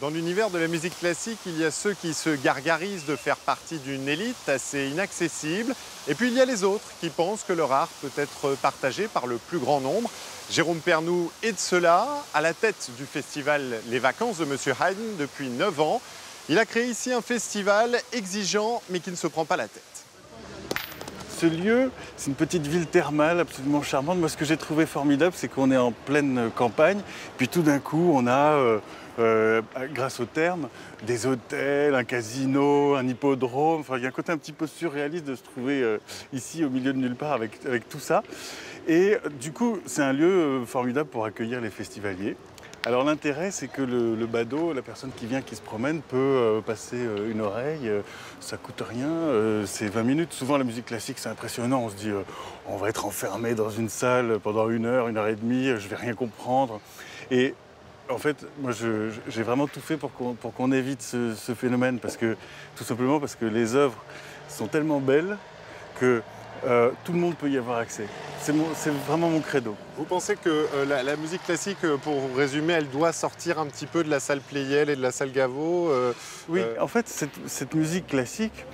Dans l'univers de la musique classique, il y a ceux qui se gargarisent de faire partie d'une élite assez inaccessible, et puis il y a les autres qui pensent que leur art peut être partagé par le plus grand nombre. Jérôme Pernou est de cela, à la tête du festival Les Vacances de Monsieur Haydn depuis 9 ans. Il a créé ici un festival exigeant, mais qui ne se prend pas la tête. Ce lieu, c'est une petite ville thermale absolument charmante. Moi, ce que j'ai trouvé formidable, c'est qu'on est en pleine campagne. Puis tout d'un coup, on a, euh, euh, grâce au terme, des hôtels, un casino, un hippodrome. Enfin, il y a un côté un petit peu surréaliste de se trouver euh, ici au milieu de nulle part avec, tout ça. Et du coup, c'est un lieu formidable pour accueillir les festivaliers. Alors l'intérêt, c'est que le, badaud, la personne qui vient, qui se promène, peut euh, passer euh, une oreille, euh, ça coûte rien, euh, c'est 20 minutes. Souvent la musique classique, c'est impressionnant, on se dit, euh, on va être enfermé dans une salle pendant une heure, une heure et demie, je vais rien comprendre. Et en fait, moi, j'ai vraiment tout fait pour qu'on qu évite ce, ce, phénomène, parce que, tout simplement parce que les œuvres sont tellement belles que euh, tout le monde peut y avoir accès. C'est vraiment mon credo. Vous pensez que euh, la, la, musique classique, euh, pour résumer, elle doit sortir un petit peu de la salle Pleyel et de la salle Gaveau euh, Oui, en fait, cette, cette musique classique,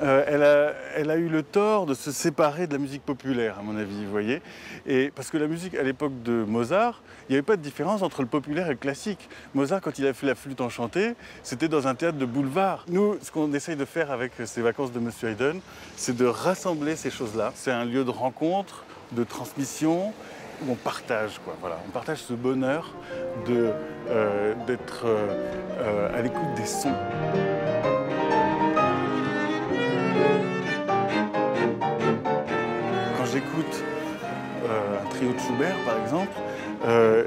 euh, elle, a, eu le tort de se séparer de la musique populaire, à mon avis, vous voyez. Et parce que la musique, à l'époque de Mozart, il n'y avait pas de différence entre le populaire et le classique. Mozart, quand il a fait la flûte enchantée, c'était dans un théâtre de boulevard. Nous, ce qu'on essaye de faire avec ces vacances de Monsieur Haydn, c'est de rassembler ces choses-là. C'est un lieu de rencontre, de transmission, où on partage, quoi. Voilà, on partage ce bonheur d'être euh, euh, à l'écoute des sons. Euh, un trio de Schubert, par exemple, euh,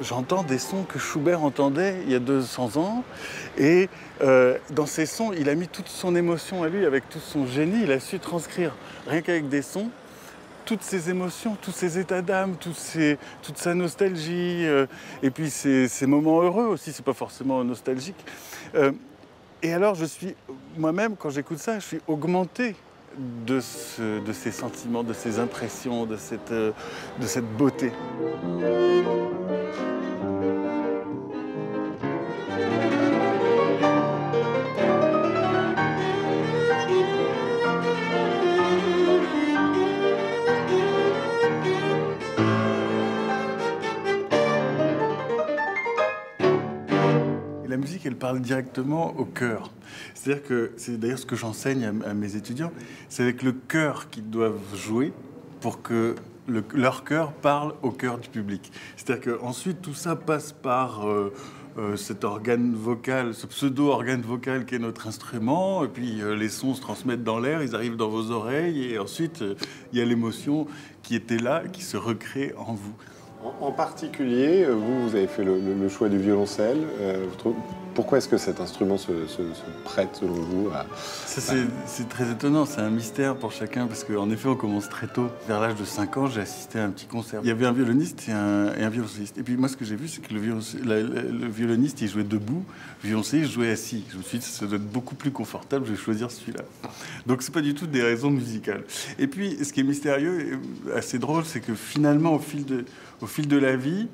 j'entends des sons que Schubert entendait il y a 200 ans. Et euh, dans ces sons, il a mis toute son émotion à lui, avec tout son génie. Il a su transcrire, rien qu'avec des sons, toutes ses émotions, tous ses états d'âme, toute sa nostalgie, et puis ses, moments heureux aussi, c'est pas forcément nostalgique. Et alors, je suis moi-même, quand j'écoute ça, je suis augmenté de, ce, ces sentiments, de ces impressions, de cette, euh, de cette beauté. La musique, elle parle directement au cœur. C'est-à-dire que c'est d'ailleurs ce que j'enseigne à, mes étudiants, c'est avec le cœur qu'ils doivent jouer pour que le, leur cœur parle au cœur du public. C'est-à-dire qu'ensuite, tout ça passe par euh, euh, cet organe vocal, ce pseudo-organe vocal qui est notre instrument, et puis euh, les sons se transmettent dans l'air, ils arrivent dans vos oreilles, et ensuite, il y a l'émotion qui était là, qui se recrée en vous. En particulier, vous, vous avez fait le, choix du violoncelle. Euh, pourquoi est-ce que cet instrument se, prête, selon vous, à... C'est très étonnant, c'est un mystère pour chacun, parce qu'en effet, on commence très tôt. Vers l'âge de 5 ans, j'ai assisté à un petit concert. Il y avait un violoniste et un, et violoncelliste. Et puis moi, ce que j'ai vu, c'est que le, violon, violoniste, il jouait debout, le violoncelliste jouait assis. Je me suis dit, ça doit être beaucoup plus confortable, je vais choisir celui-là. Donc c'est pas du tout des raisons musicales. Et puis, ce qui est mystérieux, assez drôle, c'est que finalement, au fil de, au fil de la vie,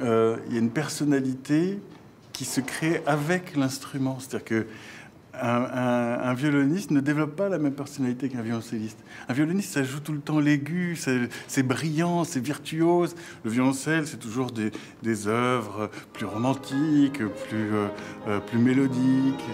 euh, il y a une personnalité qui se crée avec l'instrument. C'est-à-dire que un, un, un, violoniste ne développe pas la même personnalité qu'un violoncelliste. Un violoniste, ça joue tout le temps l'aigu, c'est brillant, c'est virtuose. Le violoncelle, c'est toujours des, des, œuvres plus romantiques, plus, euh, euh, plus mélodiques.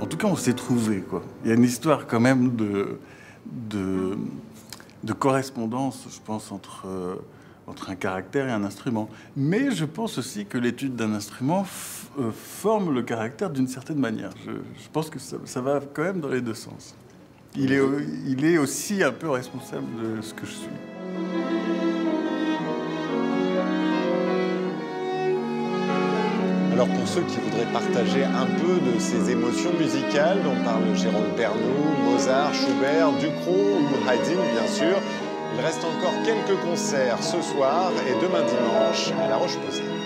En tout cas, on s'est trouvé. Quoi. Il y a une histoire quand même de, de, correspondance, je pense, entre, entre un caractère et un instrument. Mais je pense aussi que l'étude d'un instrument euh, forme le caractère d'une certaine manière. Je, je pense que ça, ça, va quand même dans les deux sens. Il est, il est aussi un peu responsable de ce que je suis. Alors pour ceux qui voudraient partager un peu de ces émotions musicales dont parle Jérôme Pernoud, Mozart, Schubert, Ducrot ou Haydn bien sûr, il reste encore quelques concerts ce soir et demain dimanche à La Roche-Posay.